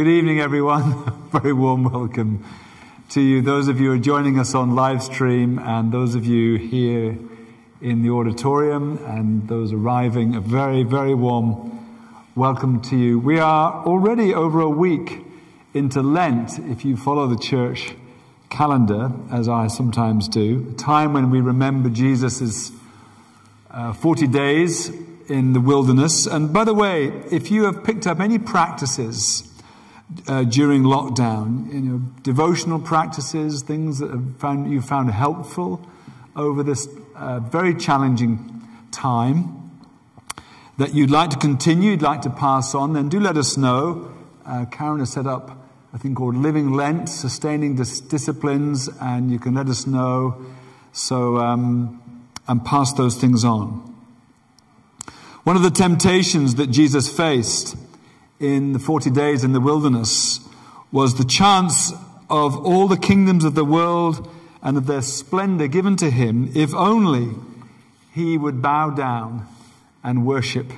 Good evening, everyone. Very warm welcome to you. Those of you who are joining us on live stream, and those of you here in the auditorium, and those arriving, a very, very warm welcome to you. We are already over a week into Lent, if you follow the church calendar, as I sometimes do, a time when we remember Jesus' uh, 40 days in the wilderness. And by the way, if you have picked up any practices, uh, during lockdown, you know, devotional practices, things that have found, you found helpful over this uh, very challenging time that you'd like to continue, you'd like to pass on, then do let us know. Uh, Karen has set up a thing called Living Lent, Sustaining Dis- Disciplines, and you can let us know so um, and pass those things on. One of the temptations that Jesus faced in the 40 days in the wilderness was the chance of all the kingdoms of the world and of their splendor given to him if only he would bow down and worship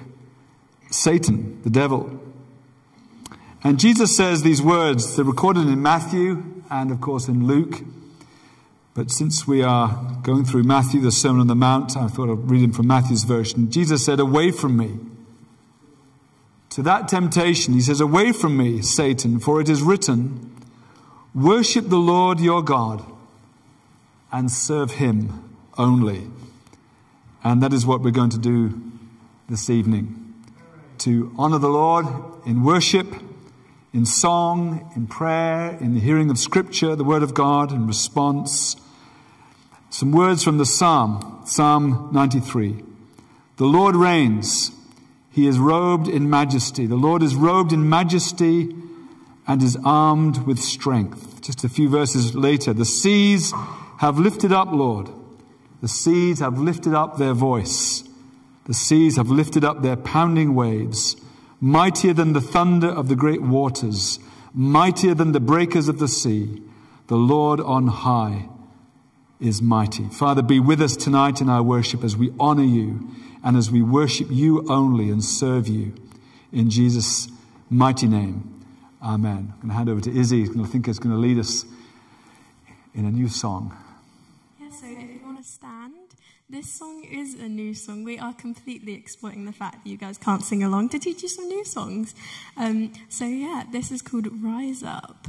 Satan, the devil. And Jesus says these words, they're recorded in Matthew and, of course, in Luke. But since we are going through Matthew, the Sermon on the Mount, I thought I'd read him from Matthew's version. Jesus said, Away from me to that temptation, he says, Away from me, Satan, for it is written, Worship the Lord your God and serve him only. And that is what we're going to do this evening to honor the Lord in worship, in song, in prayer, in the hearing of Scripture, the Word of God, in response. Some words from the Psalm, Psalm 93. The Lord reigns. He is robed in majesty. The Lord is robed in majesty and is armed with strength. Just a few verses later, the seas have lifted up, Lord. The seas have lifted up their voice. The seas have lifted up their pounding waves, mightier than the thunder of the great waters, mightier than the breakers of the sea. The Lord on high is mighty. Father, be with us tonight in our worship as we honor you and as we worship you only and serve you. In Jesus' mighty name, amen. I'm going to hand over to Izzy, I think is going to lead us in a new song. Yeah, so if you want to stand, this song is a new song. We are completely exploiting the fact that you guys can't sing along to teach you some new songs. Um, so yeah, this is called Rise Up.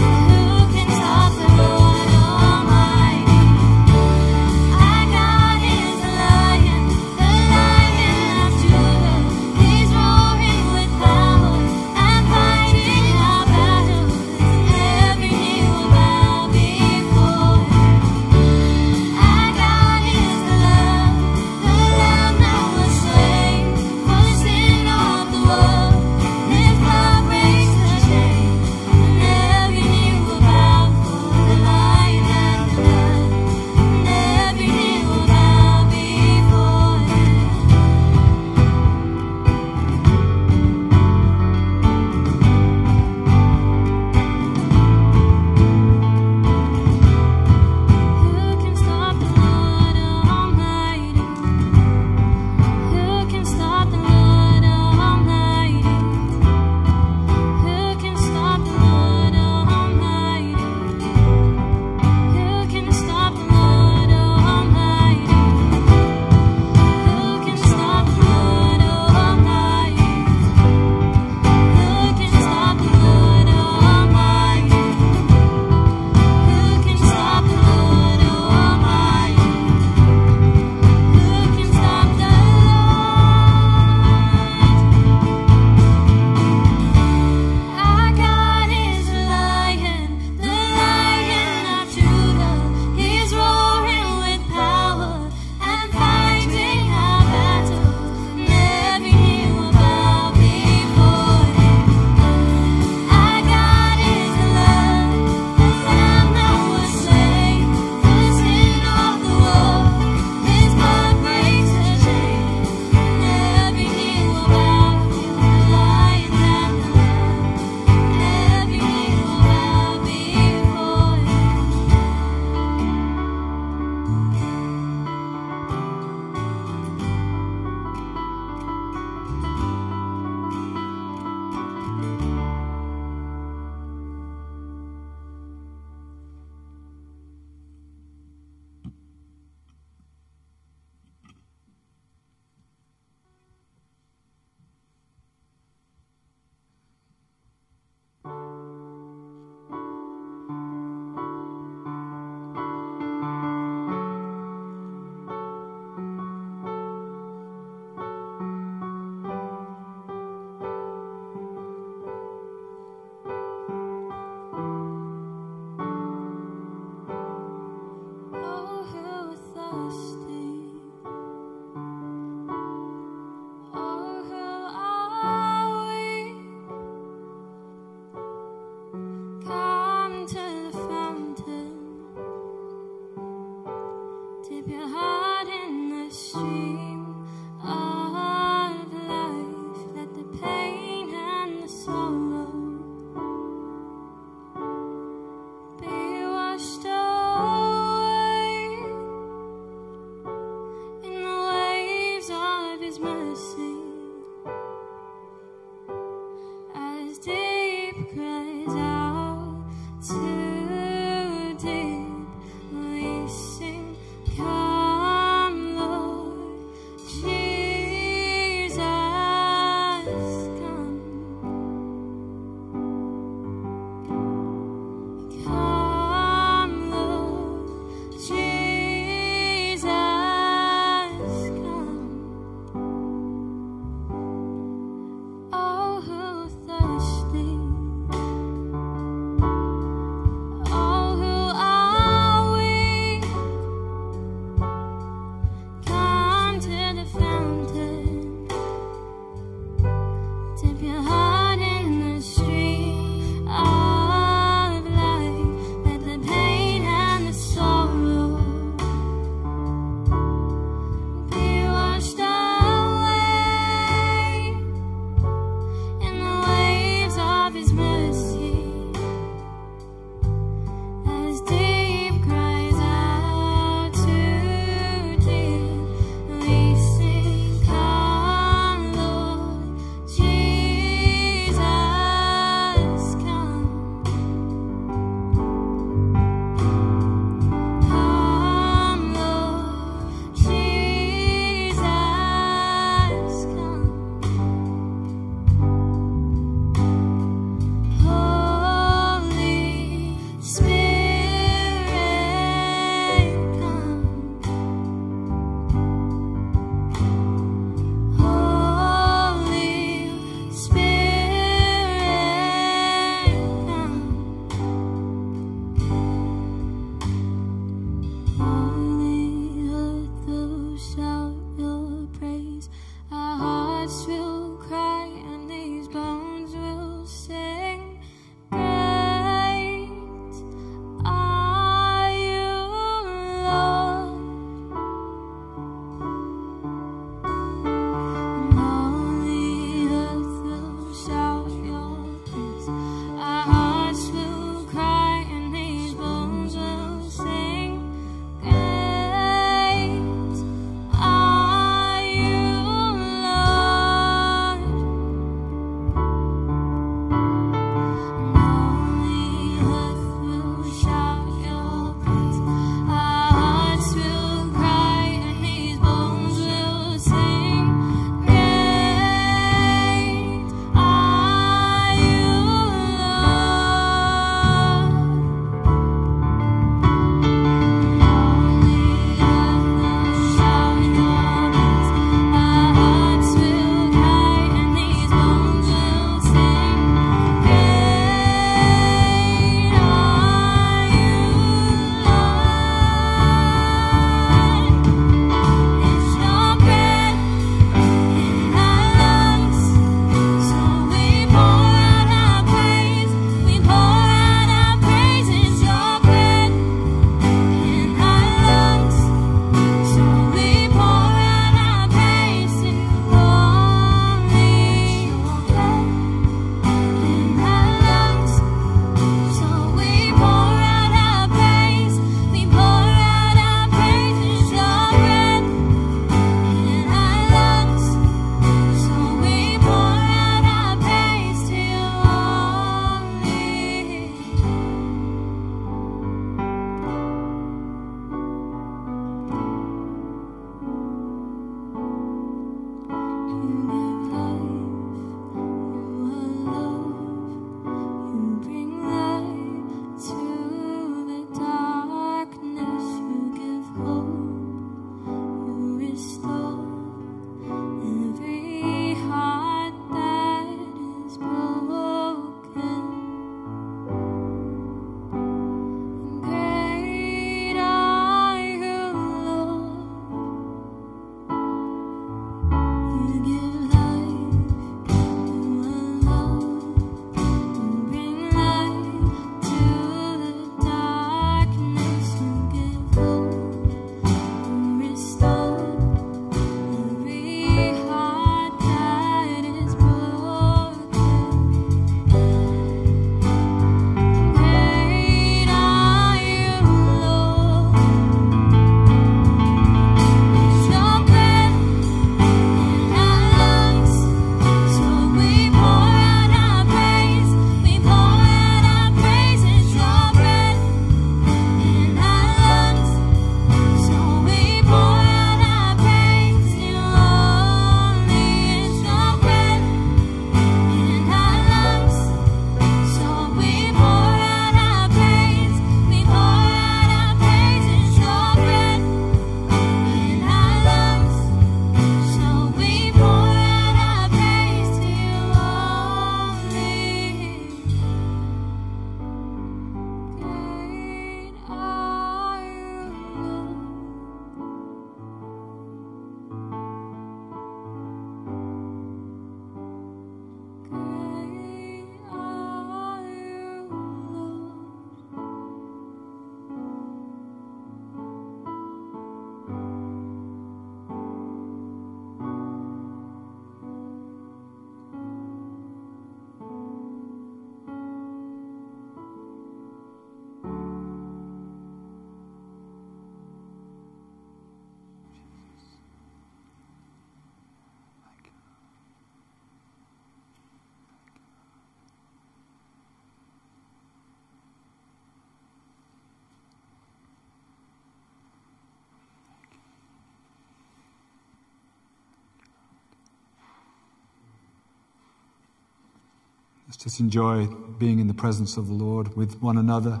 Just enjoy being in the presence of the Lord with one another,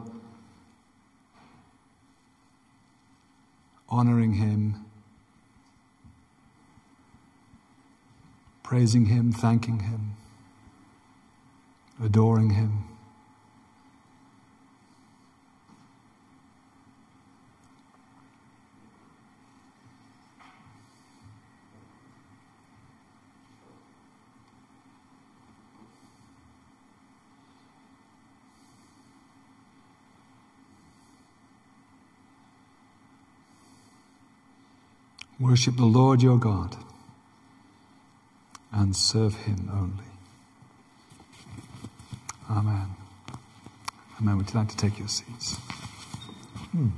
honoring Him, praising Him, thanking Him, adoring Him. Worship the Lord your God and serve him only. Amen. Amen. Would you like to take your seats? Hmm.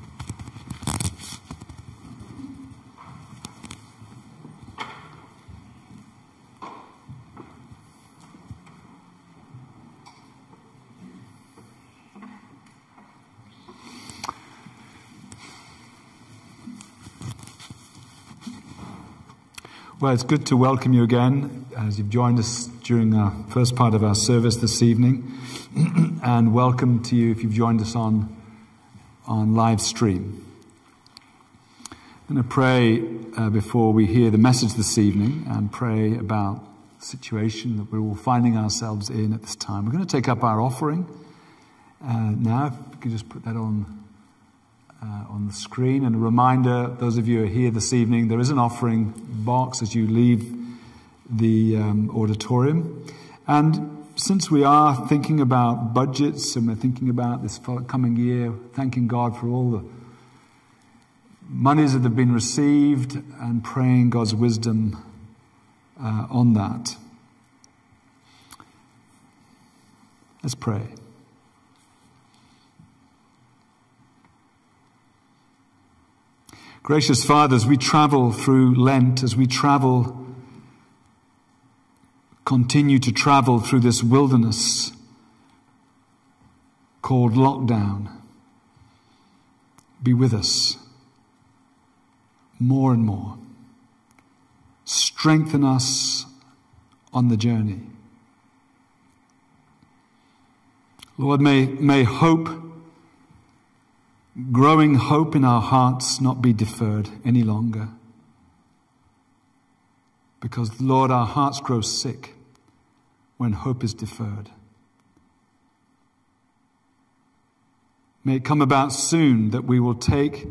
Well, it's good to welcome you again as you've joined us during our first part of our service this evening. and welcome to you if you've joined us on, on live stream. I'm going to pray uh, before we hear the message this evening and pray about the situation that we're all finding ourselves in at this time. We're going to take up our offering uh, now. If you could just put that on uh, on the screen. And a reminder, those of you who are here this evening, there is an offering box as you leave the um, auditorium. And since we are thinking about budgets and we're thinking about this coming year, thanking God for all the monies that have been received and praying God's wisdom uh, on that. Let's pray. Gracious Father, as we travel through Lent, as we travel, continue to travel through this wilderness called lockdown, be with us more and more. Strengthen us on the journey. Lord, may, may hope growing hope in our hearts not be deferred any longer. Because, Lord, our hearts grow sick when hope is deferred. May it come about soon that we will take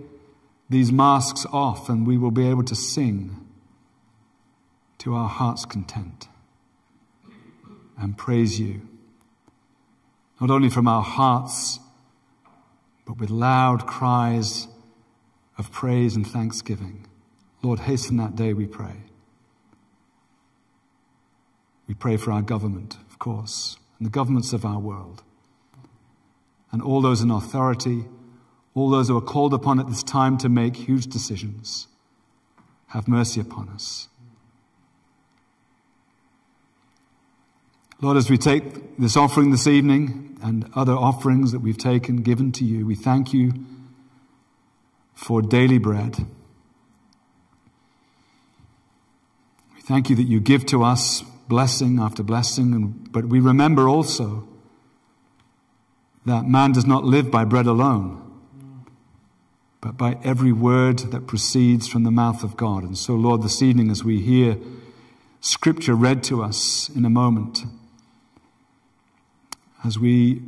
these masks off and we will be able to sing to our heart's content and praise you, not only from our hearts, but with loud cries of praise and thanksgiving. Lord, hasten that day, we pray. We pray for our government, of course, and the governments of our world, and all those in authority, all those who are called upon at this time to make huge decisions. Have mercy upon us. Lord, as we take this offering this evening and other offerings that we've taken, given to you, we thank you for daily bread. We thank you that you give to us blessing after blessing, And but we remember also that man does not live by bread alone, but by every word that proceeds from the mouth of God. And so, Lord, this evening, as we hear scripture read to us in a moment, as we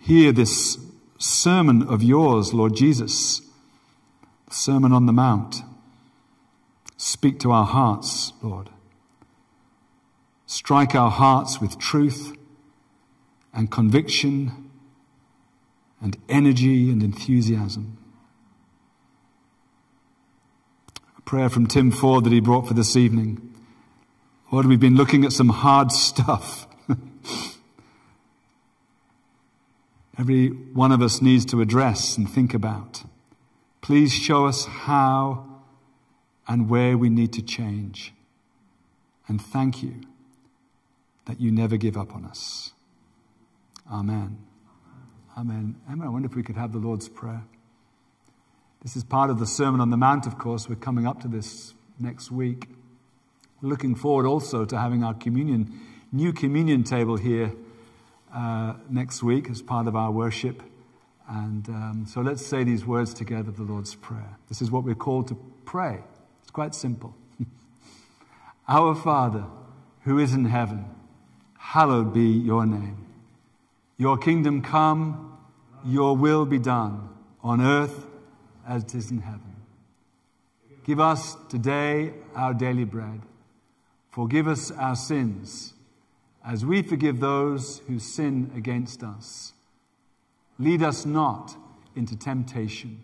hear this sermon of yours, Lord Jesus, the Sermon on the Mount. Speak to our hearts, Lord. Strike our hearts with truth and conviction and energy and enthusiasm. A prayer from Tim Ford that he brought for this evening. Lord, we've been looking at some hard stuff. every one of us needs to address and think about. Please show us how and where we need to change. And thank you that you never give up on us. Amen. Amen. Emma, I wonder if we could have the Lord's Prayer. This is part of the Sermon on the Mount, of course. We're coming up to this next week. Looking forward also to having our communion, new communion table here uh, next week as part of our worship. And um, so let's say these words together the Lord's Prayer. This is what we're called to pray. It's quite simple. Our Father, who is in heaven, hallowed be your name. Your kingdom come, your will be done, on earth as it is in heaven. Give us today our daily bread. Forgive us our sins as we forgive those who sin against us. Lead us not into temptation,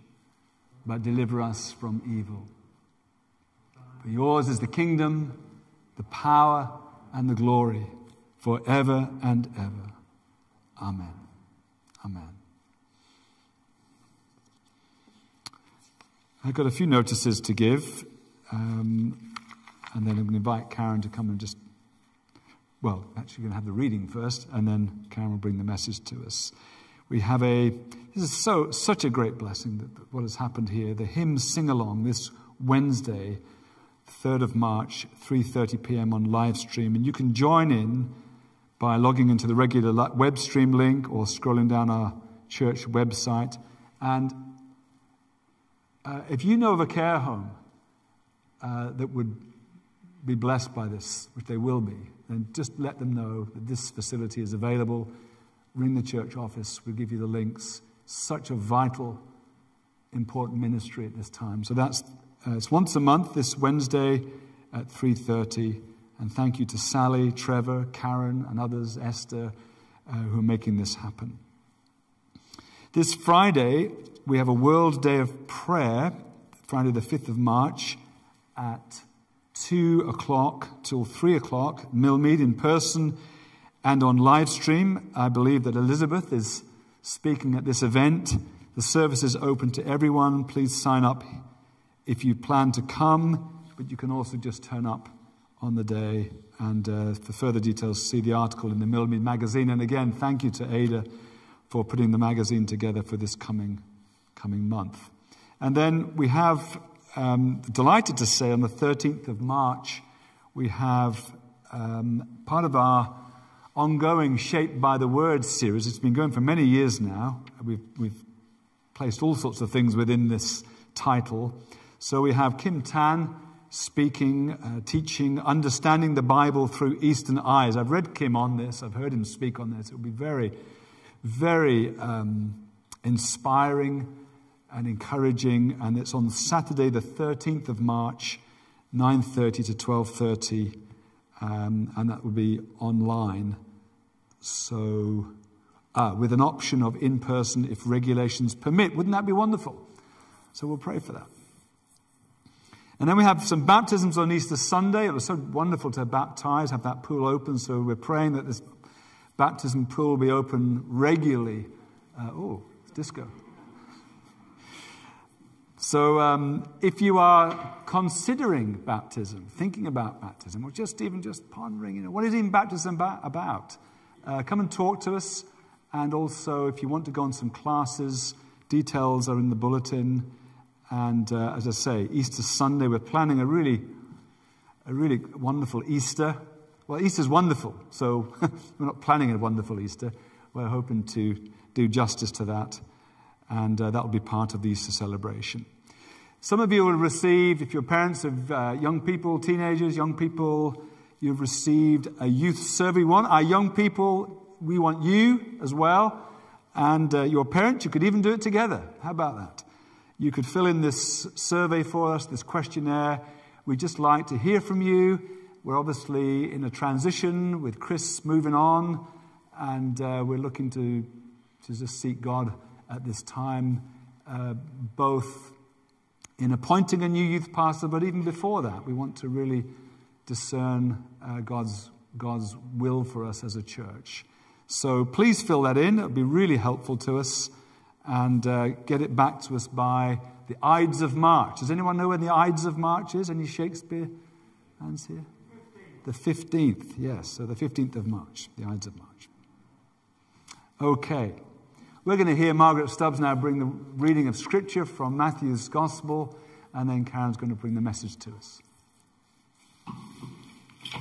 but deliver us from evil. For yours is the kingdom, the power, and the glory forever and ever. Amen. Amen. I've got a few notices to give, um, and then I'm going to invite Karen to come and just well, actually, we're going to have the reading first, and then Karen will bring the message to us. We have a, this is so, such a great blessing that, what has happened here. The hymn sing along this Wednesday, 3rd of March, 3.30 p.m. on live stream. And you can join in by logging into the regular web stream link or scrolling down our church website. And uh, if you know of a care home uh, that would be blessed by this, which they will be, then just let them know that this facility is available. Ring the church office, we'll give you the links. Such a vital, important ministry at this time. So that's uh, it's once a month this Wednesday at 3:30. And thank you to Sally, Trevor, Karen, and others, Esther, uh, who are making this happen. This Friday, we have a World Day of Prayer, Friday the 5th of March at 2 o'clock till 3 o'clock, Millmead in person and on live stream. I believe that Elizabeth is speaking at this event. The service is open to everyone. Please sign up if you plan to come, but you can also just turn up on the day. And uh, for further details, see the article in the Millmead magazine. And again, thank you to Ada for putting the magazine together for this coming, coming month. And then we have um, delighted to say on the 13th of March, we have um, part of our ongoing Shaped by the Word series. It's been going for many years now. We've, we've placed all sorts of things within this title. So we have Kim Tan, speaking, uh, teaching, understanding the Bible through Eastern eyes. I've read Kim on this, I've heard him speak on this. It will be very, very um, inspiring and encouraging. And it's on Saturday, the 13th of March, 9.30 to 12.30. Um, and that will be online. So, uh, with an option of in person if regulations permit. Wouldn't that be wonderful? So we'll pray for that. And then we have some baptisms on Easter Sunday. It was so wonderful to baptize, have that pool open. So we're praying that this baptism pool will be open regularly. Uh, oh, disco. So, um, if you are considering baptism, thinking about baptism, or just even just pondering, you know, what is even baptism about? Uh, come and talk to us. And also, if you want to go on some classes, details are in the bulletin. And uh, as I say, Easter Sunday, we're planning a really, a really wonderful Easter. Well, Easter's wonderful, so we're not planning a wonderful Easter. We're hoping to do justice to that, and uh, that will be part of the Easter celebration. Some of you will receive, if you're parents of uh, young people, teenagers, young people, you've received a youth survey one. Our young people, we want you as well, and uh, your parents, you could even do it together. How about that? You could fill in this survey for us, this questionnaire. We'd just like to hear from you. We're obviously in a transition with Chris moving on, and uh, we're looking to, to just seek God at this time, uh, both in appointing a new youth pastor, but even before that, we want to really discern uh, God's, God's will for us as a church. So please fill that in. It would be really helpful to us and uh, get it back to us by the Ides of March. Does anyone know when the Ides of March is? Any Shakespeare hands here? The 15th, yes. So the 15th of March, the Ides of March. Okay. We're going to hear Margaret Stubbs now bring the reading of Scripture from Matthew's Gospel, and then Karen's going to bring the message to us.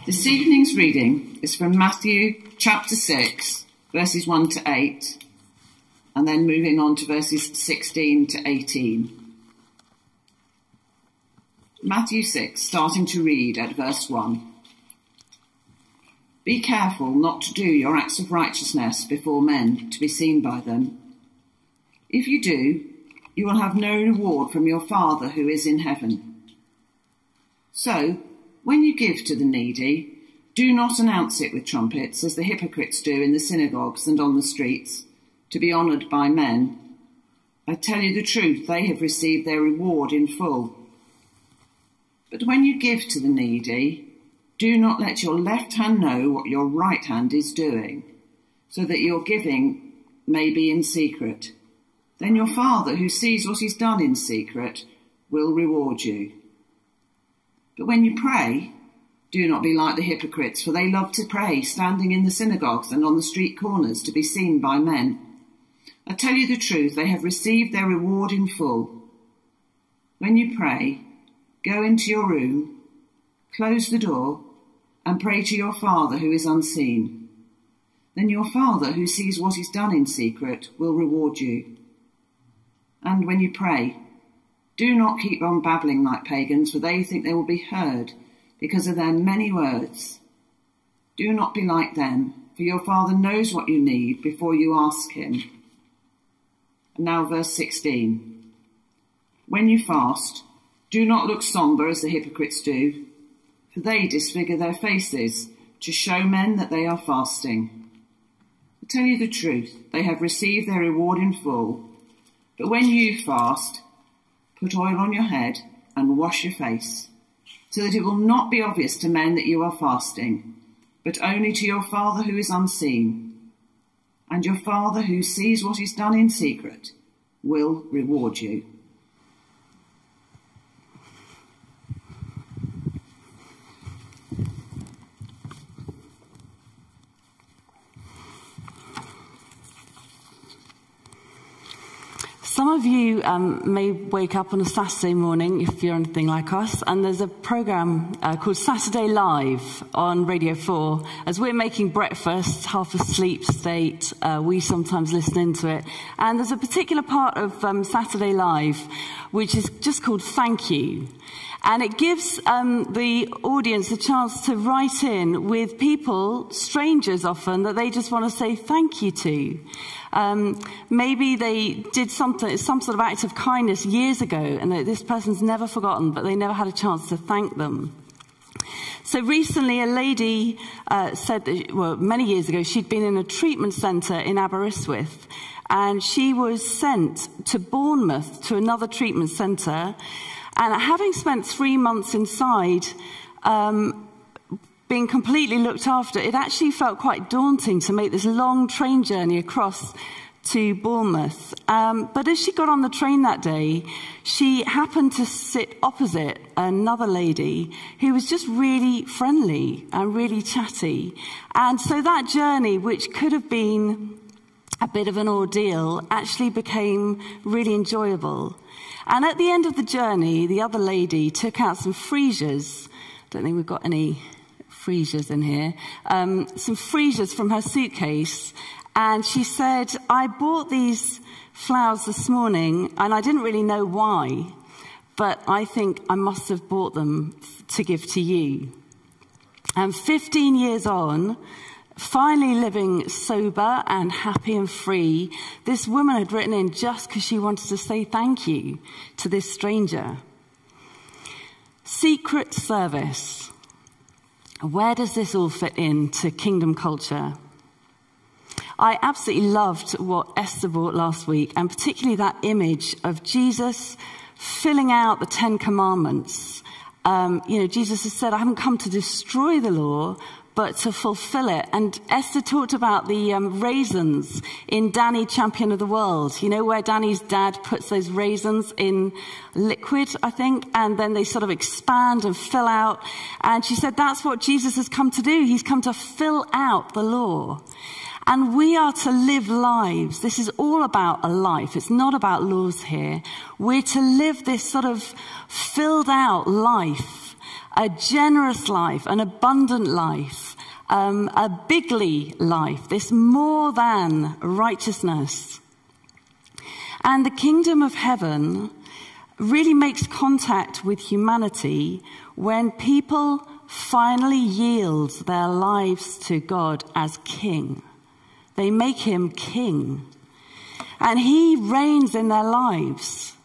This evening's reading is from Matthew chapter 6, verses 1 to 8 and then moving on to verses 16 to 18. Matthew 6, starting to read at verse 1. Be careful not to do your acts of righteousness before men to be seen by them. If you do, you will have no reward from your Father who is in heaven. So, when you give to the needy, do not announce it with trumpets as the hypocrites do in the synagogues and on the streets to be honoured by men. I tell you the truth, they have received their reward in full. But when you give to the needy, do not let your left hand know what your right hand is doing, so that your giving may be in secret. Then your Father, who sees what is done in secret, will reward you. But when you pray, do not be like the hypocrites, for they love to pray, standing in the synagogues and on the street corners to be seen by men. I tell you the truth, they have received their reward in full. When you pray, go into your room, close the door, and pray to your Father who is unseen. Then your Father who sees what is done in secret will reward you. And when you pray, do not keep on babbling like pagans, for they think they will be heard because of their many words. Do not be like them, for your Father knows what you need before you ask him. Now, verse 16. When you fast, do not look sombre as the hypocrites do, for they disfigure their faces to show men that they are fasting. I tell you the truth, they have received their reward in full. But when you fast, put oil on your head and wash your face, so that it will not be obvious to men that you are fasting, but only to your Father who is unseen and your Father who sees what is done in secret will reward you. Some of you um, may wake up on a Saturday morning, if you're anything like us, and there's a program uh, called Saturday Live on Radio 4. As we're making breakfast, half asleep state, uh, we sometimes listen into it. And there's a particular part of um, Saturday Live which is just called Thank You. And it gives um, the audience a chance to write in with people, strangers often, that they just want to say thank you to. Um, maybe they did something, some sort of act of kindness years ago, and this person's never forgotten, but they never had a chance to thank them. So recently, a lady uh, said that, well, many years ago, she'd been in a treatment centre in Aberystwyth, and she was sent to Bournemouth to another treatment centre. And having spent three months inside, um, being completely looked after, it actually felt quite daunting to make this long train journey across to Bournemouth. Um, but as she got on the train that day, she happened to sit opposite another lady who was just really friendly and really chatty. And so that journey, which could have been a bit of an ordeal, actually became really enjoyable. And at the end of the journey, the other lady took out some freesias. I don't think we've got any freesias in here. Um, some freesias from her suitcase. And she said, I bought these flowers this morning and I didn't really know why, but I think I must have bought them to give to you. And 15 years on, finally living sober and happy and free, this woman had written in just because she wanted to say thank you to this stranger. Secret service. Where does this all fit into kingdom culture? I absolutely loved what Esther brought last week, and particularly that image of Jesus filling out the Ten Commandments. Um, you know, Jesus has said, I haven't come to destroy the law, but to fulfill it. And Esther talked about the um, raisins in Danny Champion of the World. You know where Danny's dad puts those raisins in liquid, I think, and then they sort of expand and fill out. And she said that's what Jesus has come to do. He's come to fill out the law. And we are to live lives. This is all about a life. It's not about laws here. We're to live this sort of filled out life a generous life, an abundant life, um, a bigly life, this more than righteousness. And the kingdom of heaven really makes contact with humanity when people finally yield their lives to God as king. They make him king. And he reigns in their lives.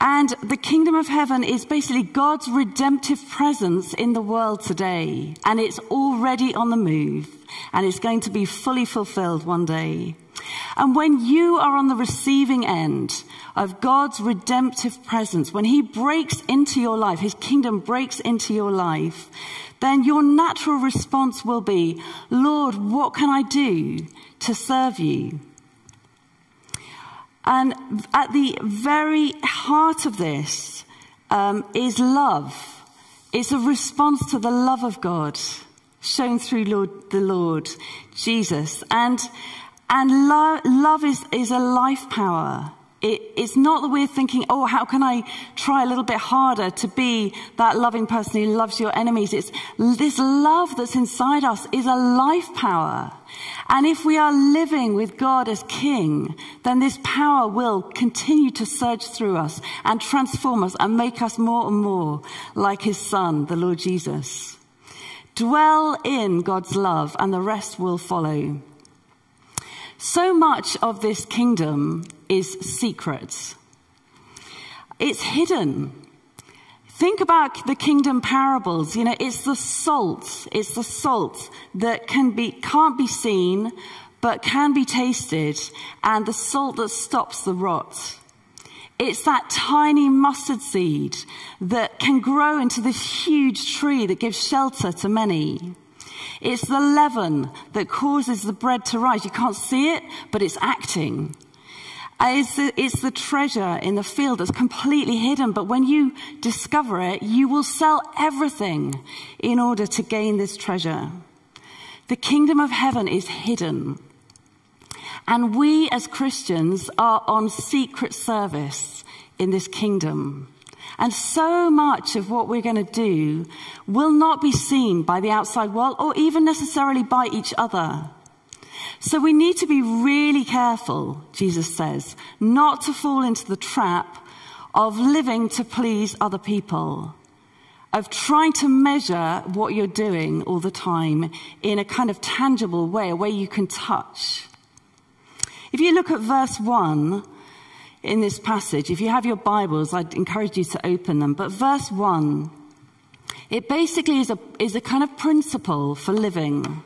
And the kingdom of heaven is basically God's redemptive presence in the world today. And it's already on the move. And it's going to be fully fulfilled one day. And when you are on the receiving end of God's redemptive presence, when He breaks into your life, His kingdom breaks into your life, then your natural response will be, Lord, what can I do to serve you? And at the very heart of this um, is love. It's a response to the love of God shown through Lord, the Lord Jesus. And, and lo- love is, is a life power. It, it's not that we're thinking, oh, how can I try a little bit harder to be that loving person who loves your enemies? It's this love that's inside us is a life power. And if we are living with God as King, then this power will continue to surge through us and transform us and make us more and more like His Son, the Lord Jesus. Dwell in God's love and the rest will follow. So much of this kingdom is secret. It's hidden. Think about the kingdom parables. You know, it's the salt. It's the salt that can be, can't be seen, but can be tasted, and the salt that stops the rot. It's that tiny mustard seed that can grow into this huge tree that gives shelter to many. It's the leaven that causes the bread to rise. You can't see it, but it's acting. Uh, it's the, it's the treasure in the field that's completely hidden, but when you discover it, you will sell everything in order to gain this treasure. The kingdom of heaven is hidden. And we as Christians are on secret service in this kingdom. And so much of what we're going to do will not be seen by the outside world or even necessarily by each other. So we need to be really careful, Jesus says, not to fall into the trap of living to please other people. of trying to measure what you're doing all the time in a kind of tangible way, a way you can touch. If you look at verse 1 in this passage, if you have your Bibles, I'd encourage you to open them. But verse 1, it basically is a, is a kind of principle for living.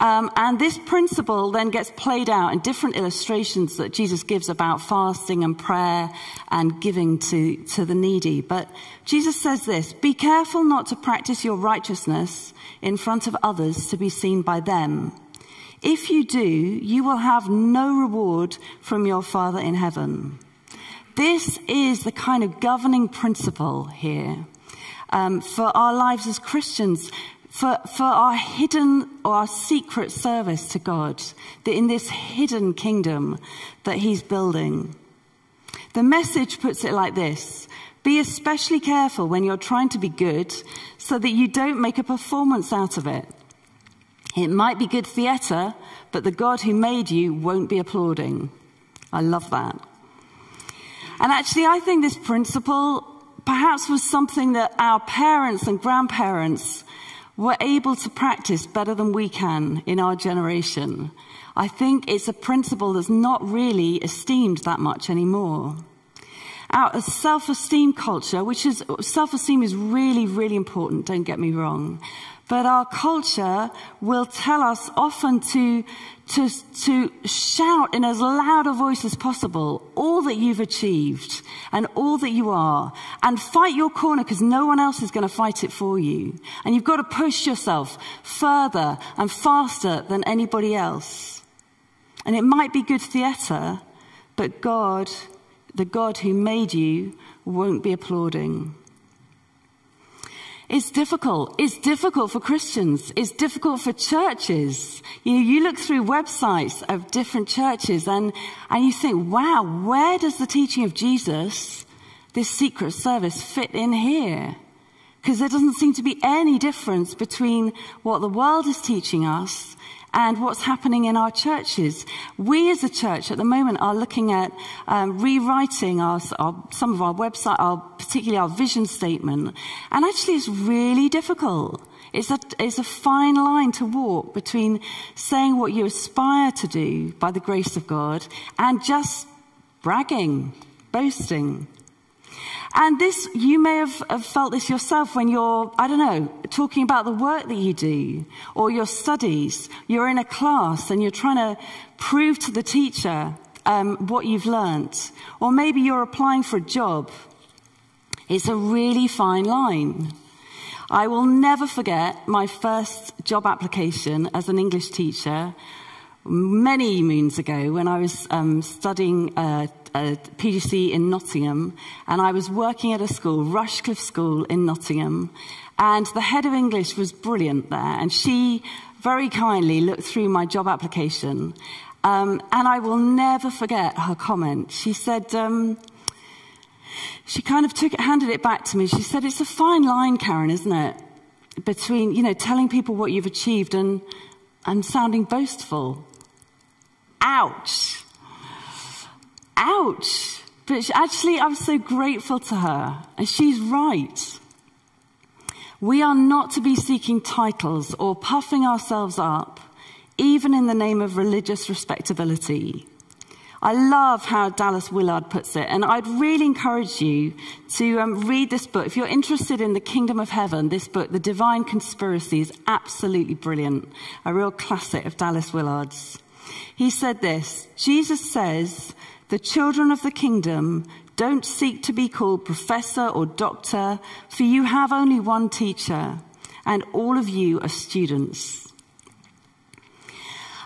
Um, and this principle then gets played out in different illustrations that Jesus gives about fasting and prayer and giving to, to the needy. But Jesus says this Be careful not to practice your righteousness in front of others to be seen by them. If you do, you will have no reward from your Father in heaven. This is the kind of governing principle here um, for our lives as Christians for, for our hidden or our secret service to God, that in this hidden kingdom that He's building. The message puts it like this Be especially careful when you're trying to be good so that you don't make a performance out of it. It might be good theatre, but the God who made you won't be applauding. I love that. And actually, I think this principle perhaps was something that our parents and grandparents were able to practice better than we can in our generation. I think it's a principle that's not really esteemed that much anymore. Our self-esteem culture, which is, self-esteem is really, really important, don't get me wrong. But our culture will tell us often to, to, to shout in as loud a voice as possible all that you've achieved and all that you are and fight your corner because no one else is going to fight it for you. And you've got to push yourself further and faster than anybody else. And it might be good theatre, but God, the God who made you, won't be applauding. It's difficult. It's difficult for Christians. It's difficult for churches. You know, you look through websites of different churches and, and you think, wow, where does the teaching of Jesus, this secret service, fit in here? Because there doesn't seem to be any difference between what the world is teaching us and what's happening in our churches. We as a church at the moment are looking at um, rewriting our, our, some of our website, our, particularly our vision statement. And actually it's really difficult. It's a, it's a fine line to walk between saying what you aspire to do by the grace of God and just bragging, boasting. And this, you may have, have, felt this yourself when you're, I don't know, talking about the work that you do or your studies. You're in a class and you're trying to prove to the teacher um, what you've learnt. Or maybe you're applying for a job. It's a really fine line. I will never forget my first job application as an English teacher many moons ago when I was um, studying uh, a PGC in Nottingham, and I was working at a school, Rushcliffe School in Nottingham, and the head of English was brilliant there, and she very kindly looked through my job application, um, and I will never forget her comment. She said, um, she kind of took it, handed it back to me. She said, it's a fine line, Karen, isn't it? Between, you know, telling people what you've achieved and, and sounding boastful. Ouch. Ouch. But actually, I'm so grateful to her. And she's right. We are not to be seeking titles or puffing ourselves up, even in the name of religious respectability. I love how Dallas Willard puts it, and I'd really encourage you to um, read this book. If you're interested in the kingdom of heaven, this book, The Divine Conspiracy, is absolutely brilliant. A real classic of Dallas Willard's. He said this Jesus says, the children of the kingdom don't seek to be called professor or doctor, for you have only one teacher, and all of you are students.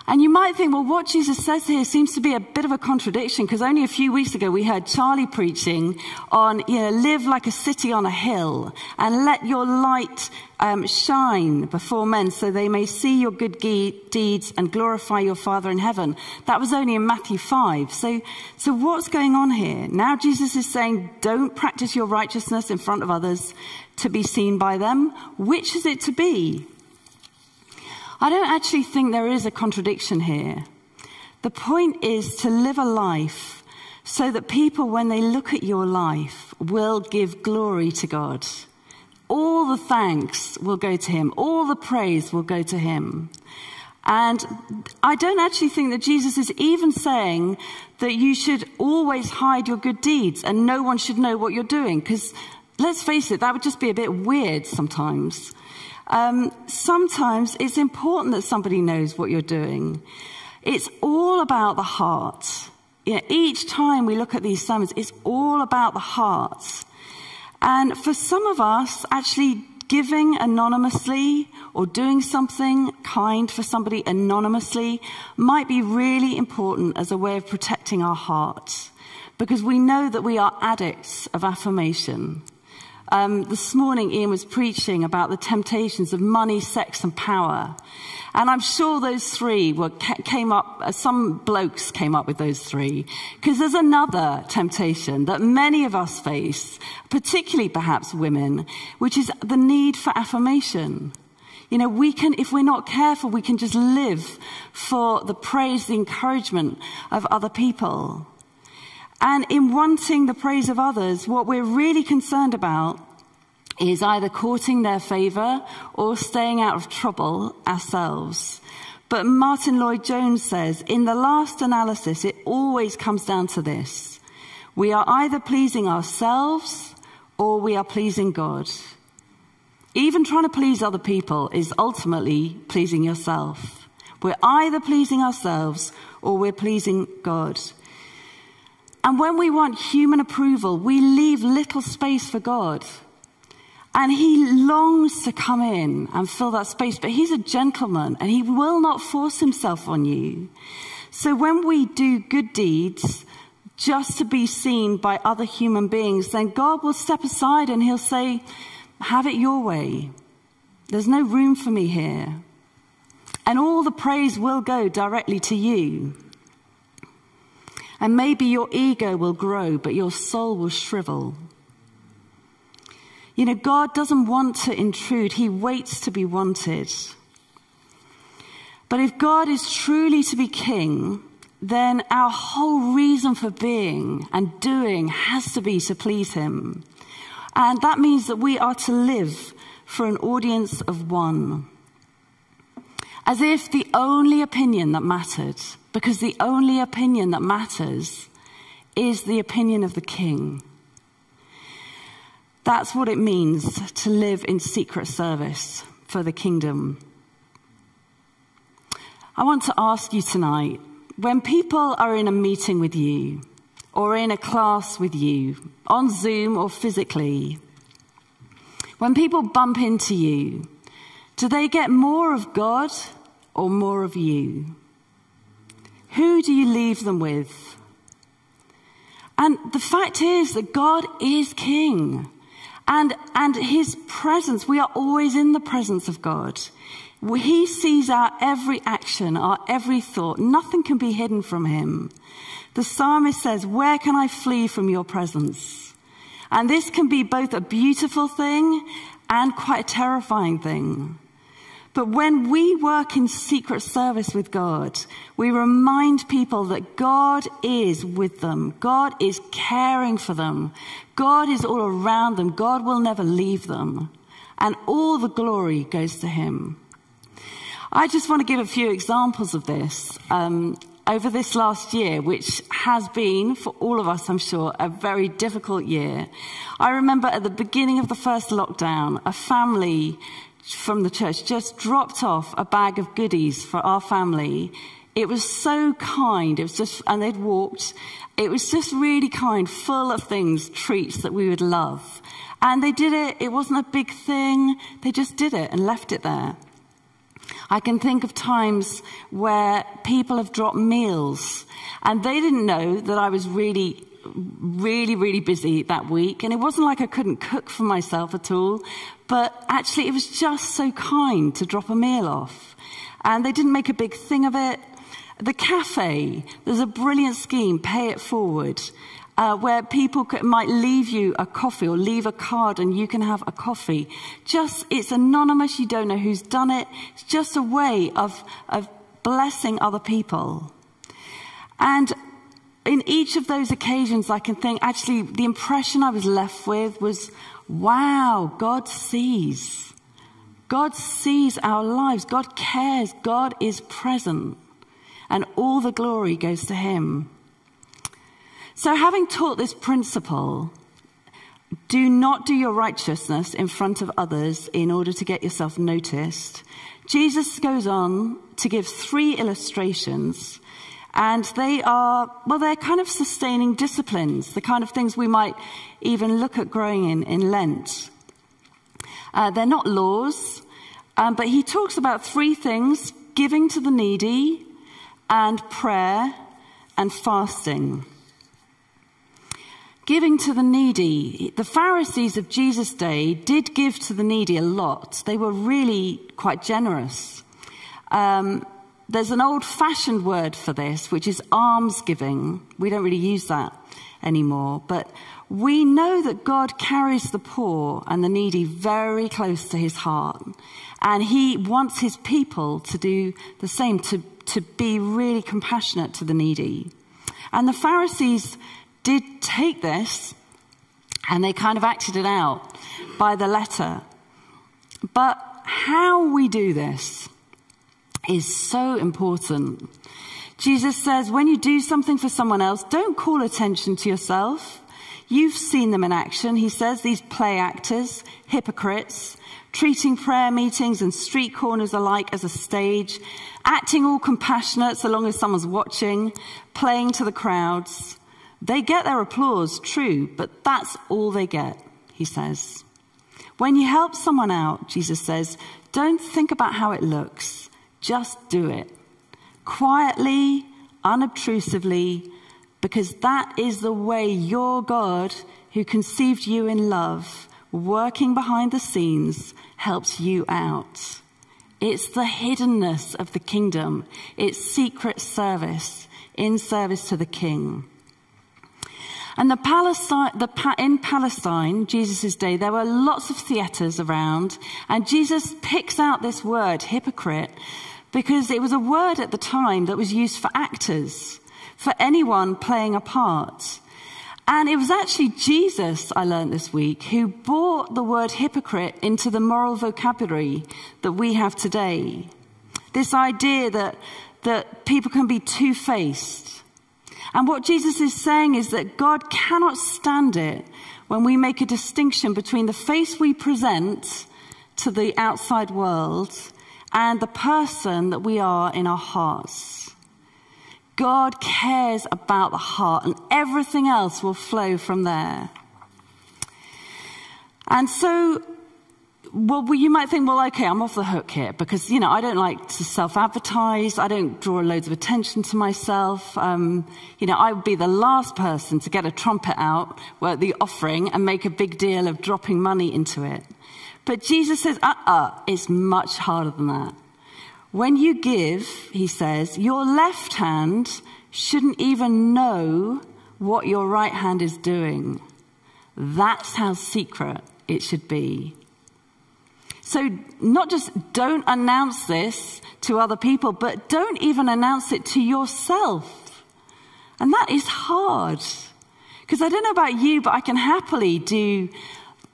And you might think, well, what Jesus says here seems to be a bit of a contradiction because only a few weeks ago we heard Charlie preaching on, you know, live like a city on a hill and let your light um, shine before men so they may see your good deeds and glorify your Father in heaven. That was only in Matthew 5. So, so what's going on here? Now Jesus is saying, don't practice your righteousness in front of others to be seen by them. Which is it to be? I don't actually think there is a contradiction here. The point is to live a life so that people, when they look at your life, will give glory to God. All the thanks will go to him. All the praise will go to him. And I don't actually think that Jesus is even saying that you should always hide your good deeds and no one should know what you're doing. Because let's face it, that would just be a bit weird sometimes. Um, sometimes it's important that somebody knows what you're doing. It's all about the heart. You know, each time we look at these sermons, it's all about the heart. And for some of us, actually giving anonymously or doing something kind for somebody anonymously might be really important as a way of protecting our heart because we know that we are addicts of affirmation. Um, this morning, Ian was preaching about the temptations of money, sex, and power. And I'm sure those three were, came up, uh, some blokes came up with those three. Because there's another temptation that many of us face, particularly perhaps women, which is the need for affirmation. You know, we can, if we're not careful, we can just live for the praise, the encouragement of other people. And in wanting the praise of others, what we're really concerned about is either courting their favor or staying out of trouble ourselves. But Martin Lloyd-Jones says, in the last analysis, it always comes down to this. We are either pleasing ourselves or we are pleasing God. Even trying to please other people is ultimately pleasing yourself. We're either pleasing ourselves or we're pleasing God. And when we want human approval, we leave little space for God. And he longs to come in and fill that space, but he's a gentleman and he will not force himself on you. So when we do good deeds just to be seen by other human beings, then God will step aside and he'll say, have it your way. There's no room for me here. And all the praise will go directly to you. And maybe your ego will grow, but your soul will shrivel. You know, God doesn't want to intrude, He waits to be wanted. But if God is truly to be king, then our whole reason for being and doing has to be to please Him. And that means that we are to live for an audience of one. As if the only opinion that mattered because the only opinion that matters is the opinion of the king. That's what it means to live in secret service for the kingdom. I want to ask you tonight when people are in a meeting with you, or in a class with you, on Zoom or physically, when people bump into you, do they get more of God or more of you? Who do you leave them with? And the fact is that God is king. And, and his presence, we are always in the presence of God. He sees our every action, our every thought. Nothing can be hidden from him. The psalmist says, where can I flee from your presence? And this can be both a beautiful thing and quite a terrifying thing. But when we work in secret service with God, we remind people that God is with them. God is caring for them. God is all around them. God will never leave them. And all the glory goes to Him. I just want to give a few examples of this. Um, over this last year, which has been, for all of us, I'm sure, a very difficult year. I remember at the beginning of the first lockdown, a family from the church just dropped off a bag of goodies for our family. It was so kind. It was just, and they'd walked. It was just really kind, full of things, treats that we would love. And they did it. It wasn't a big thing. They just did it and left it there. I can think of times where people have dropped meals and they didn't know that I was really really, really busy that week. And it wasn't like I couldn't cook for myself at all, but actually it was just so kind to drop a meal off. And they didn't make a big thing of it. The cafe, there's a brilliant scheme, pay it forward. Uh, where people could, might leave you a coffee or leave a card and you can have a coffee. Just, it's anonymous, you don't know who's done it. It's just a way of, of blessing other people. And in each of those occasions, I can think actually the impression I was left with was wow, God sees. God sees our lives. God cares. God is present. And all the glory goes to Him. So, having taught this principle, do not do your righteousness in front of others in order to get yourself noticed. Jesus goes on to give three illustrations, and they are, well, they're kind of sustaining disciplines, the kind of things we might even look at growing in in Lent. Uh, they're not laws, um, but he talks about three things giving to the needy, and prayer, and fasting. Giving to the needy. The Pharisees of Jesus' day did give to the needy a lot. They were really quite generous. Um, there's an old fashioned word for this, which is almsgiving. We don't really use that anymore, but we know that God carries the poor and the needy very close to his heart. And he wants his people to do the same, to, to be really compassionate to the needy. And the Pharisees did take this and they kind of acted it out by the letter. But how we do this is so important. Jesus says, when you do something for someone else, don't call attention to yourself. You've seen them in action. He says these play actors, hypocrites, treating prayer meetings and street corners alike as a stage, acting all compassionate so long as someone's watching, playing to the crowds. They get their applause, true, but that's all they get, he says. When you help someone out, Jesus says, don't think about how it looks, just do it. Quietly, unobtrusively, because that is the way your God, who conceived you in love, working behind the scenes, helps you out. It's the hiddenness of the kingdom. It's secret service in service to the king. And the Palestine, the, in Palestine, Jesus' day, there were lots of theatres around, and Jesus picks out this word, hypocrite, because it was a word at the time that was used for actors, for anyone playing a part. And it was actually Jesus, I learned this week, who brought the word hypocrite into the moral vocabulary that we have today. This idea that, that people can be two faced, and what Jesus is saying is that God cannot stand it when we make a distinction between the face we present to the outside world and the person that we are in our hearts. God cares about the heart and everything else will flow from there. And so well, you might think, well, okay, I'm off the hook here because, you know, I don't like to self advertise. I don't draw loads of attention to myself. Um, you know, I would be the last person to get a trumpet out at the offering and make a big deal of dropping money into it. But Jesus says, uh uh-uh, uh, it's much harder than that. When you give, he says, your left hand shouldn't even know what your right hand is doing. That's how secret it should be. So, not just don't announce this to other people, but don't even announce it to yourself. And that is hard. Because I don't know about you, but I can happily do,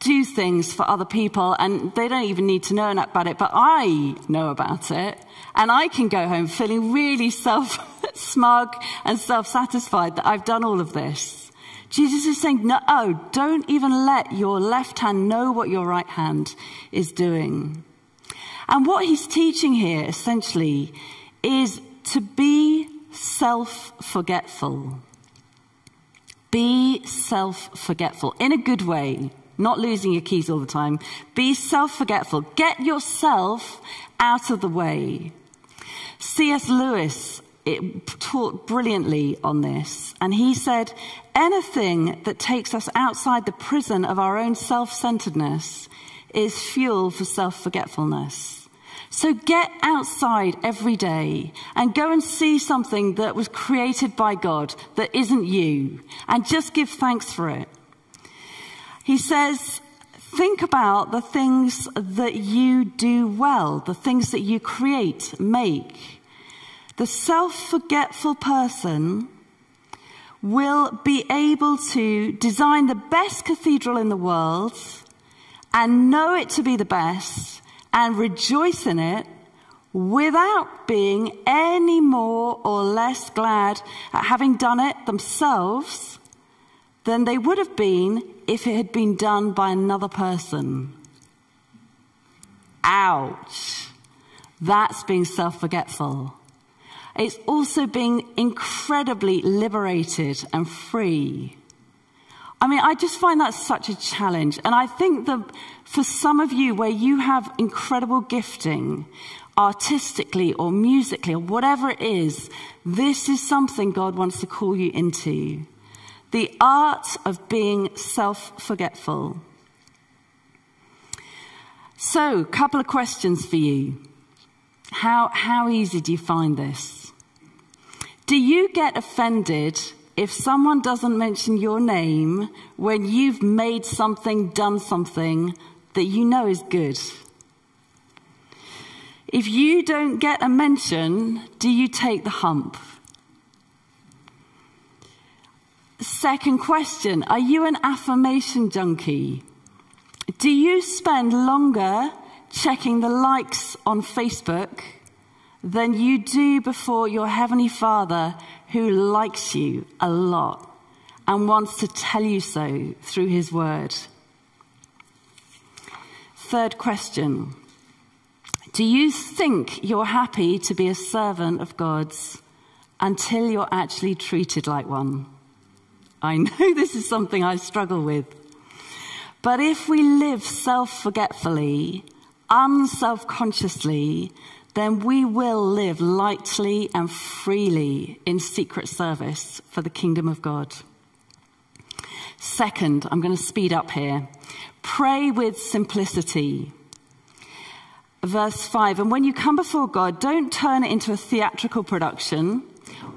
do things for other people and they don't even need to know about it, but I know about it. And I can go home feeling really self smug and self satisfied that I've done all of this. Jesus is saying, no, oh, don't even let your left hand know what your right hand is doing. And what he's teaching here essentially is to be self forgetful. Be self forgetful in a good way, not losing your keys all the time. Be self forgetful. Get yourself out of the way. C.S. Lewis it taught brilliantly on this. And he said, anything that takes us outside the prison of our own self centeredness is fuel for self forgetfulness. So get outside every day and go and see something that was created by God that isn't you and just give thanks for it. He says, think about the things that you do well, the things that you create, make. The self forgetful person will be able to design the best cathedral in the world and know it to be the best and rejoice in it without being any more or less glad at having done it themselves than they would have been if it had been done by another person. Ouch. That's being self forgetful. It's also being incredibly liberated and free. I mean, I just find that such a challenge. And I think that for some of you, where you have incredible gifting, artistically or musically or whatever it is, this is something God wants to call you into. The art of being self forgetful. So, a couple of questions for you. How, how easy do you find this? Do you get offended if someone doesn't mention your name when you've made something, done something that you know is good? If you don't get a mention, do you take the hump? Second question Are you an affirmation junkie? Do you spend longer checking the likes on Facebook than you do before your Heavenly Father who likes you a lot and wants to tell you so through His Word? Third question Do you think you're happy to be a servant of God's until you're actually treated like one? I know this is something I struggle with. But if we live self forgetfully, unself consciously, then we will live lightly and freely in secret service for the kingdom of God. Second, I'm going to speed up here. Pray with simplicity. Verse 5 And when you come before God, don't turn it into a theatrical production.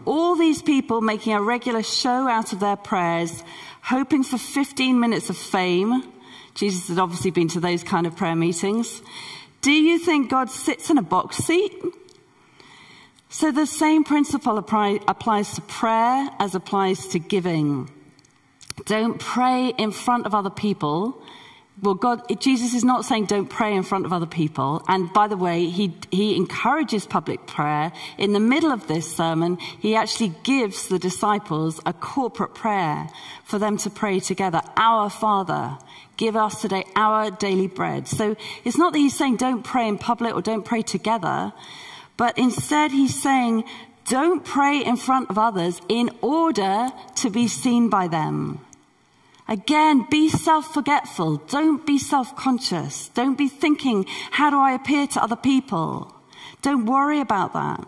All these people making a regular show out of their prayers, hoping for 15 minutes of fame. Jesus had obviously been to those kind of prayer meetings. Do you think God sits in a box seat? So the same principle apply, applies to prayer as applies to giving. Don't pray in front of other people well, God, Jesus is not saying don't pray in front of other people. And by the way, he, he encourages public prayer. In the middle of this sermon, he actually gives the disciples a corporate prayer for them to pray together. Our Father, give us today our daily bread. So it's not that he's saying don't pray in public or don't pray together, but instead he's saying don't pray in front of others in order to be seen by them. Again, be self forgetful. Don't be self conscious. Don't be thinking, how do I appear to other people? Don't worry about that.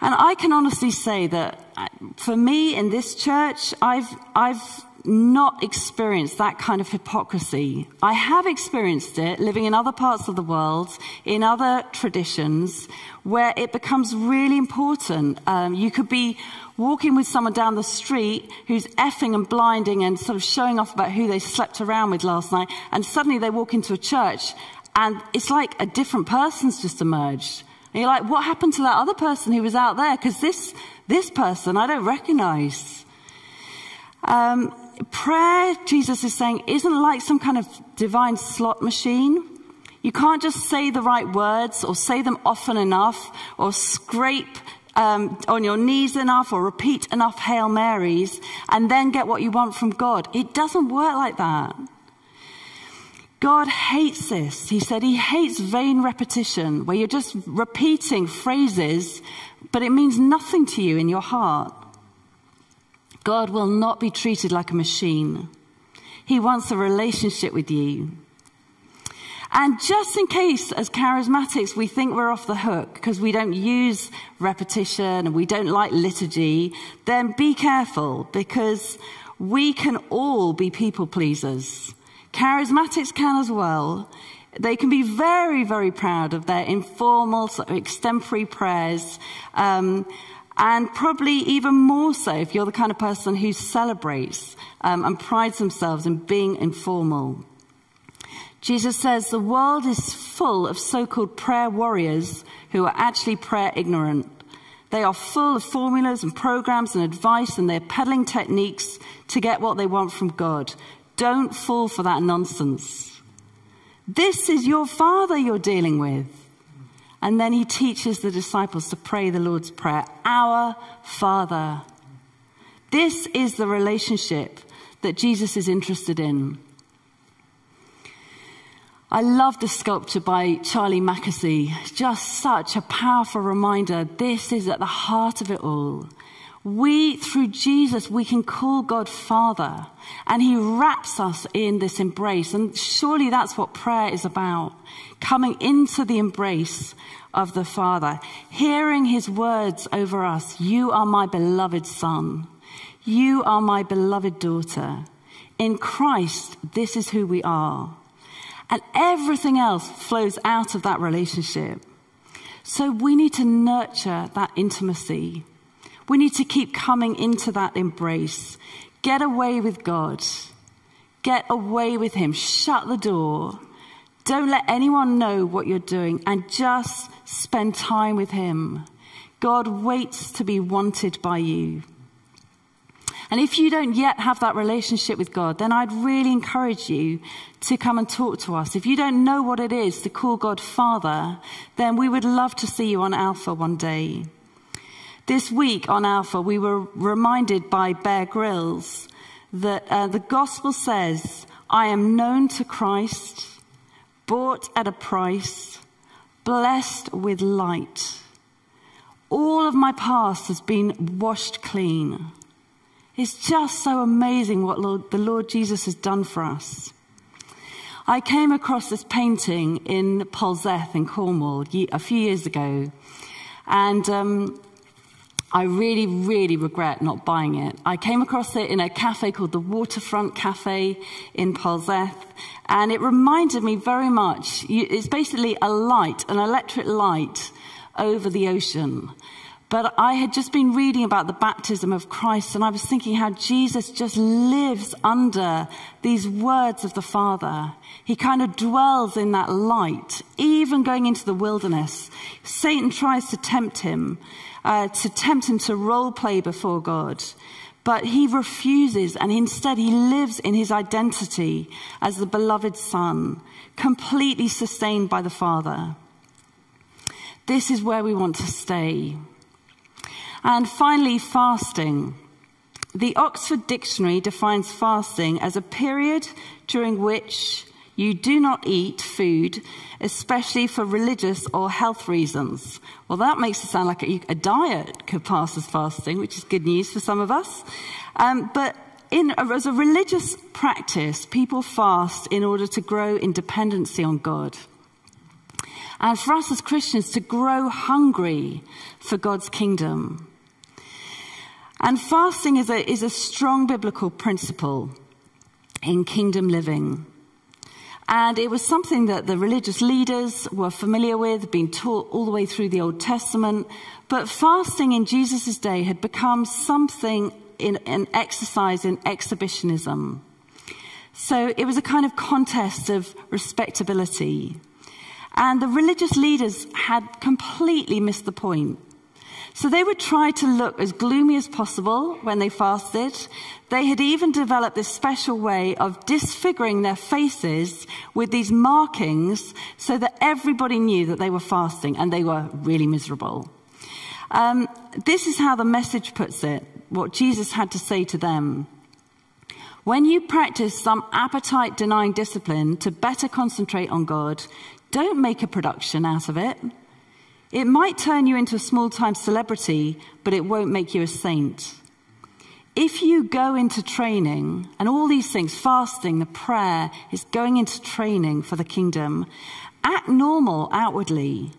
And I can honestly say that uh, for me in this church, I've, I've not experienced that kind of hypocrisy. I have experienced it living in other parts of the world, in other traditions, where it becomes really important. Um, you could be walking with someone down the street who's effing and blinding and sort of showing off about who they slept around with last night, and suddenly they walk into a church and it's like a different person's just emerged. And you're like, what happened to that other person who was out there? Because this, this person I don't recognize. Um, prayer, Jesus is saying, isn't like some kind of divine slot machine. You can't just say the right words or say them often enough or scrape um, on your knees enough or repeat enough Hail Marys and then get what you want from God. It doesn't work like that. God hates this. He said he hates vain repetition, where you're just repeating phrases, but it means nothing to you in your heart. God will not be treated like a machine. He wants a relationship with you. And just in case, as charismatics, we think we're off the hook because we don't use repetition and we don't like liturgy, then be careful because we can all be people pleasers. Charismatics can as well. They can be very, very proud of their informal, sort of extempore prayers. Um, and probably even more so if you're the kind of person who celebrates um, and prides themselves in being informal. Jesus says the world is full of so called prayer warriors who are actually prayer ignorant. They are full of formulas and programs and advice, and they're peddling techniques to get what they want from God. Don't fall for that nonsense. This is your father you're dealing with. And then he teaches the disciples to pray the Lord's Prayer Our Father. This is the relationship that Jesus is interested in. I love the sculpture by Charlie Mackesy. Just such a powerful reminder. This is at the heart of it all. We, through Jesus, we can call God Father, and He wraps us in this embrace. And surely that's what prayer is about coming into the embrace of the Father, hearing His words over us You are my beloved Son, you are my beloved daughter. In Christ, this is who we are. And everything else flows out of that relationship. So we need to nurture that intimacy. We need to keep coming into that embrace. Get away with God. Get away with Him. Shut the door. Don't let anyone know what you're doing and just spend time with Him. God waits to be wanted by you. And if you don't yet have that relationship with God, then I'd really encourage you to come and talk to us. If you don't know what it is to call God Father, then we would love to see you on Alpha one day. This week on Alpha, we were reminded by Bear Grylls that uh, the gospel says, I am known to Christ, bought at a price, blessed with light. All of my past has been washed clean. It's just so amazing what Lord, the Lord Jesus has done for us. I came across this painting in Polzeath in Cornwall a few years ago, and um, I really, really regret not buying it. I came across it in a cafe called the Waterfront Cafe in Polzeath, and it reminded me very much. It's basically a light, an electric light over the ocean. But I had just been reading about the baptism of Christ, and I was thinking how Jesus just lives under these words of the Father. He kind of dwells in that light, even going into the wilderness. Satan tries to tempt him, uh, to tempt him to role play before God. But he refuses, and instead he lives in his identity as the beloved Son, completely sustained by the Father. This is where we want to stay. And finally, fasting. The Oxford Dictionary defines fasting as a period during which you do not eat food, especially for religious or health reasons. Well, that makes it sound like a, diet could pass as fasting, which is good news for some of us. Um, but in, as a religious practice, people fast in order to grow in dependency on God. And for us as Christians to grow hungry for God's kingdom. And fasting is a, is a strong biblical principle in kingdom living. And it was something that the religious leaders were familiar with, been taught all the way through the Old Testament. But fasting in Jesus' day had become something in an exercise in exhibitionism. So it was a kind of contest of respectability. And the religious leaders had completely missed the point. So they would try to look as gloomy as possible when they fasted. They had even developed this special way of disfiguring their faces with these markings so that everybody knew that they were fasting and they were really miserable. Um, this is how the message puts it, what Jesus had to say to them. When you practice some appetite denying discipline to better concentrate on God, don't make a production out of it. It might turn you into a small time celebrity, but it won't make you a saint. If you go into training, and all these things, fasting, the prayer, is going into training for the kingdom, act normal outwardly.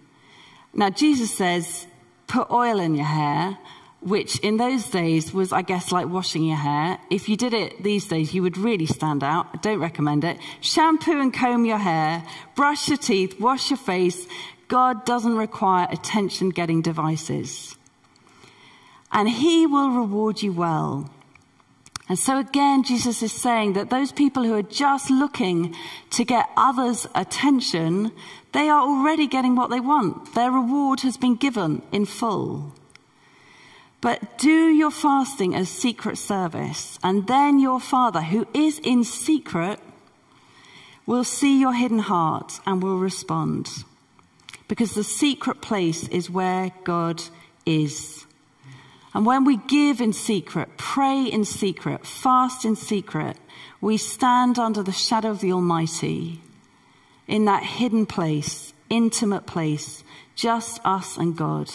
Now, Jesus says, put oil in your hair, which in those days was, I guess, like washing your hair. If you did it these days, you would really stand out. I don't recommend it. Shampoo and comb your hair, brush your teeth, wash your face, God doesn't require attention getting devices. And He will reward you well. And so again, Jesus is saying that those people who are just looking to get others' attention, they are already getting what they want. Their reward has been given in full. But do your fasting as secret service, and then your Father, who is in secret, will see your hidden heart and will respond. Because the secret place is where God is. And when we give in secret, pray in secret, fast in secret, we stand under the shadow of the Almighty in that hidden place, intimate place, just us and God.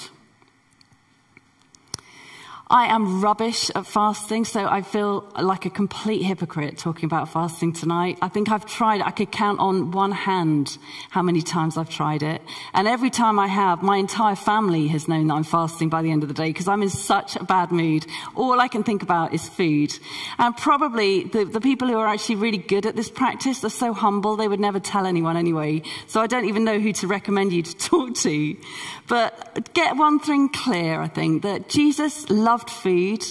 I am rubbish at fasting, so I feel like a complete hypocrite talking about fasting tonight. I think I've tried, I could count on one hand how many times I've tried it. And every time I have, my entire family has known that I'm fasting by the end of the day because I'm in such a bad mood. All I can think about is food. And probably the, the people who are actually really good at this practice are so humble, they would never tell anyone anyway. So I don't even know who to recommend you to talk to. But get one thing clear, I think, that Jesus loved food.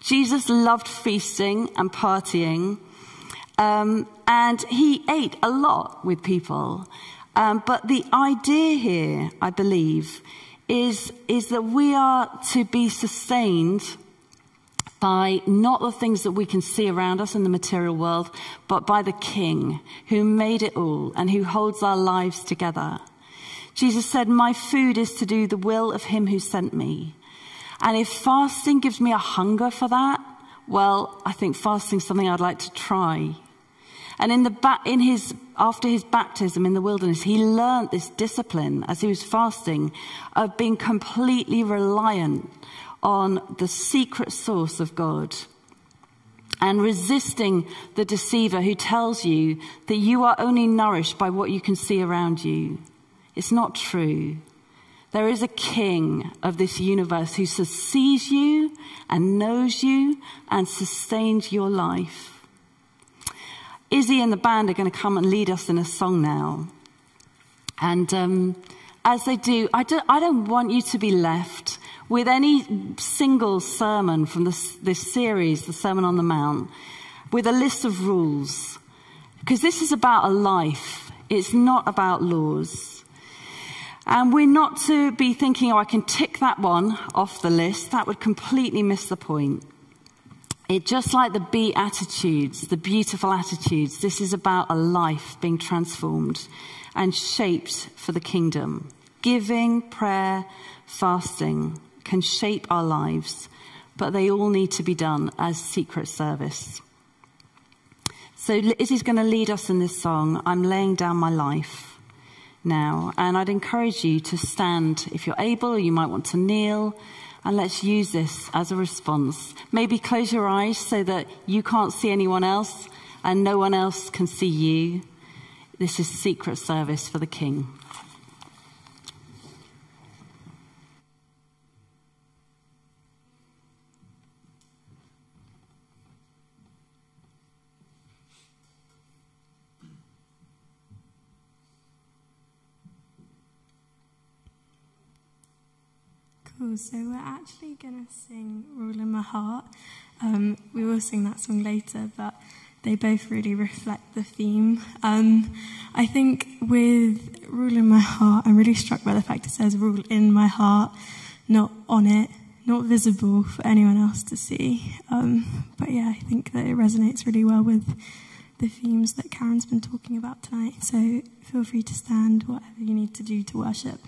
Jesus loved feasting and partying. Um, and he ate a lot with people. Um, but the idea here, I believe, is, is that we are to be sustained by not the things that we can see around us in the material world, but by the King who made it all and who holds our lives together. Jesus said, My food is to do the will of him who sent me. And if fasting gives me a hunger for that, well, I think fasting is something I'd like to try. And in the ba- in his after his baptism in the wilderness, he learned this discipline as he was fasting of being completely reliant on the secret source of God and resisting the deceiver who tells you that you are only nourished by what you can see around you. It's not true. There is a king of this universe who sees you and knows you and sustains your life. Izzy and the band are going to come and lead us in a song now. And um, as they do I, do, I don't want you to be left with any single sermon from this, this series, the Sermon on the Mount, with a list of rules. Because this is about a life, it's not about laws. And we're not to be thinking, oh, I can tick that one off the list. That would completely miss the point. It just like the beatitudes, the beautiful attitudes, this is about a life being transformed and shaped for the kingdom. Giving, prayer, fasting can shape our lives, but they all need to be done as secret service. So Izzy's going to lead us in this song, I'm laying down my life now. And I'd encourage you to stand if you're able, or you might want to kneel. And let's use this as a response. Maybe close your eyes so that you can't see anyone else and no one else can see you. This is secret service for the King. Cool. So we're actually going to sing Rule in My Heart. Um, we will sing that song later, but they both really reflect the theme. Um, I think with Rule in My Heart, I'm really struck by the fact it says Rule in My Heart, not on it, not visible for anyone else to see. Um, but yeah, I think that it resonates really well with the themes that Karen's been talking about tonight. So feel free to stand, whatever you need to do to worship.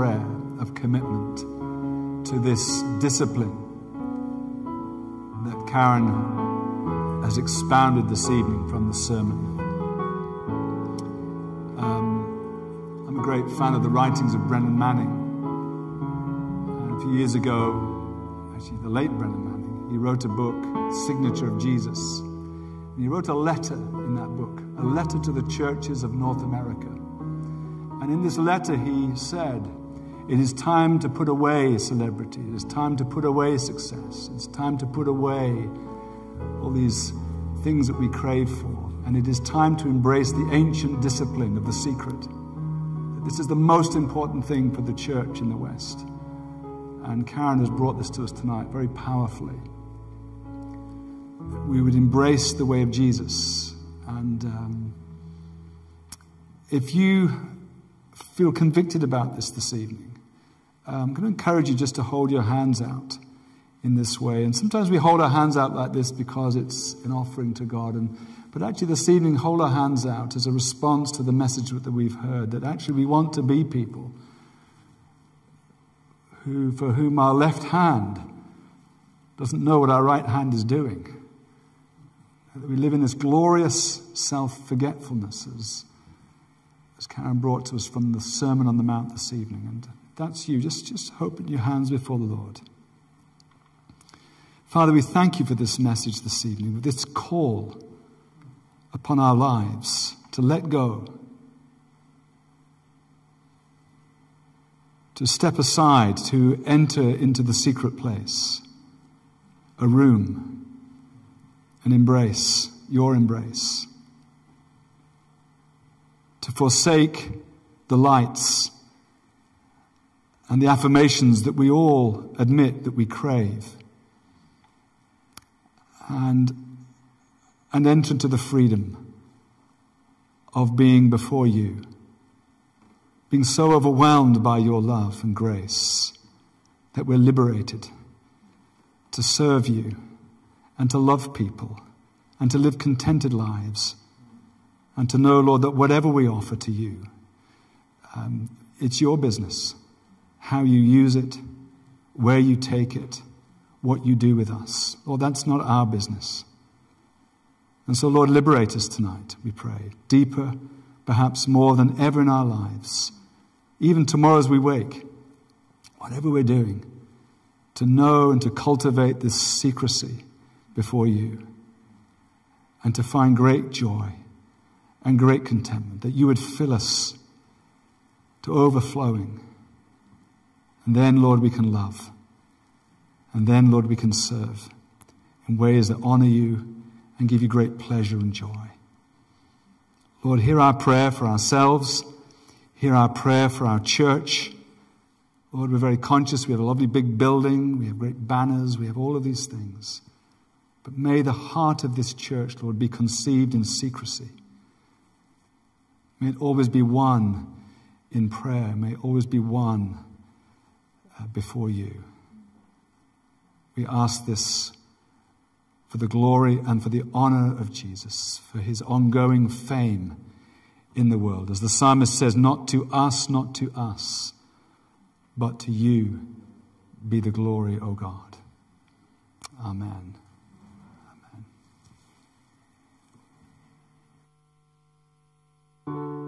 Prayer of commitment to this discipline that Karen has expounded this evening from the sermon. Um, I'm a great fan of the writings of Brennan Manning. And a few years ago, actually, the late Brennan Manning, he wrote a book, Signature of Jesus. And he wrote a letter in that book, a letter to the churches of North America. And in this letter, he said, It is time to put away celebrity. It is time to put away success. It's time to put away all these things that we crave for. And it is time to embrace the ancient discipline of the secret. This is the most important thing for the church in the West. And Karen has brought this to us tonight very powerfully we would embrace the way of Jesus. And um, if you feel convicted about this this evening, Um, I'm going to encourage you just to hold your hands out in this way. And sometimes we hold our hands out like this because it's an offering to God. And, but actually, this evening, hold our hands out as a response to the message that we've heard that actually we want to be people who, for whom our left hand doesn't know what our right hand is doing. That we live in this glorious self forgetfulness, as, as Karen brought to us from the Sermon on the Mount this evening. And that's you. Just, just open your hands before the Lord. Father, we thank you for this message this evening, this call upon our lives to let go, to step aside, to enter into the secret place, a room an embrace your embrace. To forsake the lights and the affirmations that we all admit that we crave. And, and enter into the freedom of being before you, being so overwhelmed by your love and grace that we're liberated to serve you and to love people and to live contented lives and to know, Lord, that whatever we offer to you, um, it's your business. How you use it, where you take it, what you do with us. Lord, that's not our business. And so, Lord, liberate us tonight, we pray. Deeper, perhaps more than ever in our lives. Even tomorrow as we wake, whatever we're doing, to know and to cultivate this secrecy before you and to find great joy and great contentment, that you would fill us to overflowing. And then, Lord, we can love. And then, Lord, we can serve in ways that honor you and give you great pleasure and joy. Lord, hear our prayer for ourselves. Hear our prayer for our church. Lord, we're very conscious. We have a lovely big building. We have great banners. We have all of these things. But may the heart of this church, Lord, be conceived in secrecy. May it always be one in prayer. May it always be one before you. We ask this for the glory and for the honor of Jesus, for his ongoing fame in the world. As the psalmist says, Not to us, not to us, but to you be the glory, O God. Amen. Amen.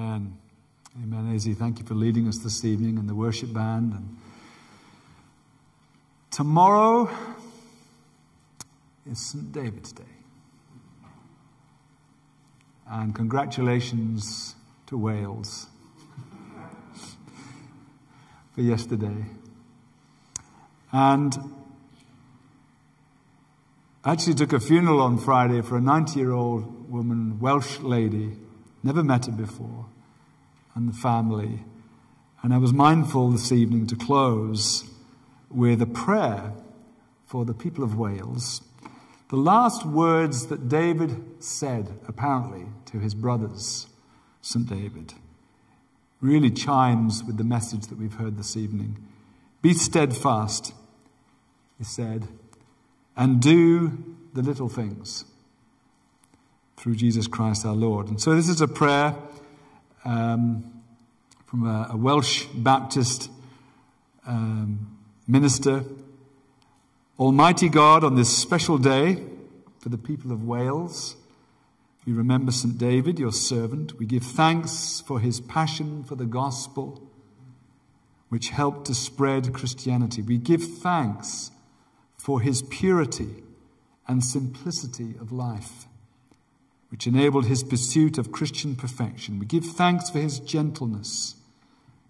Amen. Amen, Izzy, thank you for leading us this evening in the worship band. And tomorrow is St. David's Day. And congratulations to Wales for yesterday. And I actually took a funeral on Friday for a 90 year old woman, Welsh lady, never met her before, and the family. And I was mindful this evening to close with a prayer for the people of Wales. The last words that David said, apparently, to his brothers, St. David, really chimes with the message that we've heard this evening. Be steadfast, he said, and do the little things through Jesus Christ our Lord. And so this is a prayer um, from a, a, Welsh Baptist um, minister. Almighty God, on this special day for the people of Wales, we remember St. David, your servant. We give thanks for his passion for the gospel, which helped to spread Christianity. We give thanks for his purity and simplicity of life, which enabled his pursuit of Christian perfection. We give thanks for his gentleness,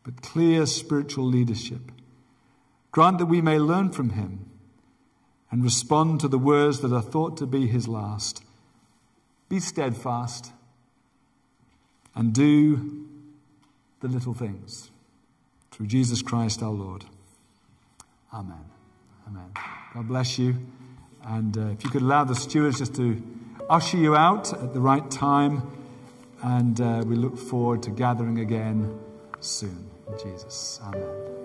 but clear spiritual leadership. Grant that we may learn from him and respond to the words that are thought to be his last. Be steadfast and do the little things. Through Jesus Christ our Lord. Amen. Amen. God bless you. And uh, if you could allow the stewards just to usher you out at the right time. And uh, we look forward to gathering again soon. In Jesus. Amen.